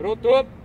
Pronto?